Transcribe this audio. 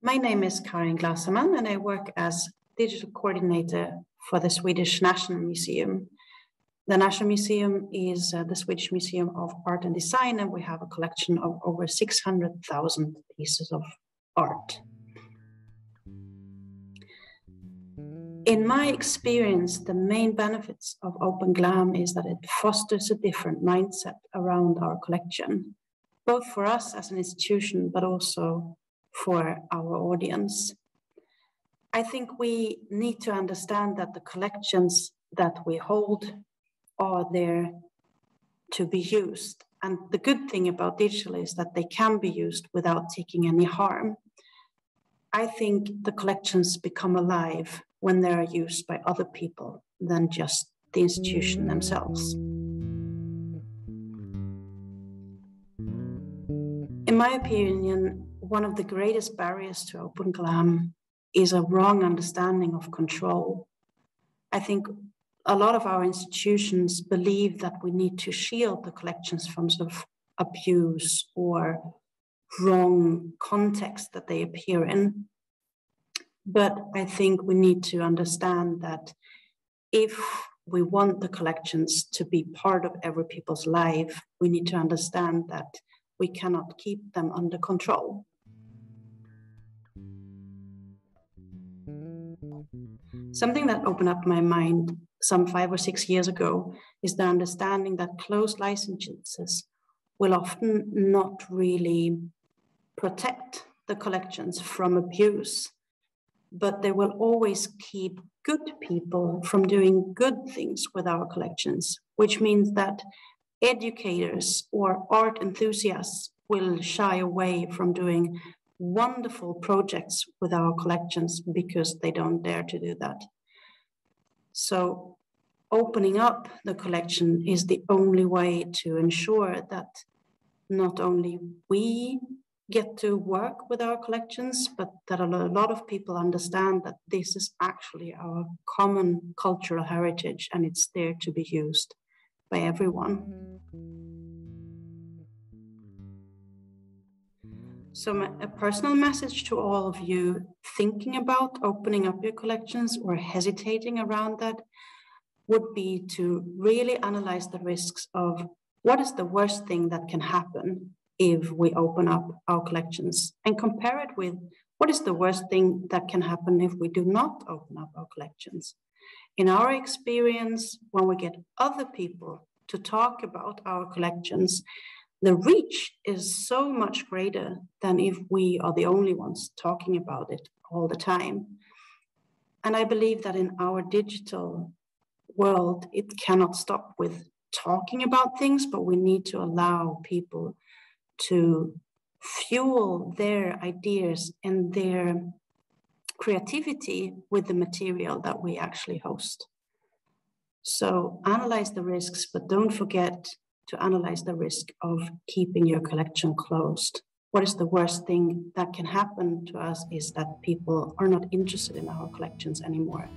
My name is Karin Glasemann, and I work as digital coordinator for the Swedish National Museum. The National Museum is uh, the Swedish Museum of Art and Design, and we have a collection of over 600,000 pieces of art. In my experience, the main benefits of Open Glam is that it fosters a different mindset around our collection, both for us as an institution, but also for our audience. I think we need to understand that the collections that we hold are there to be used. And the good thing about digital is that they can be used without taking any harm. I think the collections become alive when they are used by other people than just the institution themselves. In my opinion, one of the greatest barriers to open glam is a wrong understanding of control. I think a lot of our institutions believe that we need to shield the collections from sort of abuse or wrong context that they appear in. But I think we need to understand that if we want the collections to be part of every people's life, we need to understand that we cannot keep them under control. Something that opened up my mind some five or six years ago is the understanding that closed licenses will often not really protect the collections from abuse, but they will always keep good people from doing good things with our collections, which means that educators or art enthusiasts will shy away from doing wonderful projects with our collections because they don't dare to do that. So opening up the collection is the only way to ensure that not only we get to work with our collections, but that a lot of people understand that this is actually our common cultural heritage and it's there to be used by everyone. Mm-hmm. So, a personal message to all of you thinking about opening up your collections or hesitating around that would be to really analyze the risks of what is the worst thing that can happen if we open up our collections and compare it with what is the worst thing that can happen if we do not open up our collections. In our experience, when we get other people to talk about our collections, the reach is so much greater than if we are the only ones talking about it all the time. And I believe that in our digital world, it cannot stop with talking about things, but we need to allow people to fuel their ideas and their creativity with the material that we actually host. So analyze the risks, but don't forget to analyze the risk of keeping your collection closed. What is the worst thing that can happen to us is that people are not interested in our collections anymore.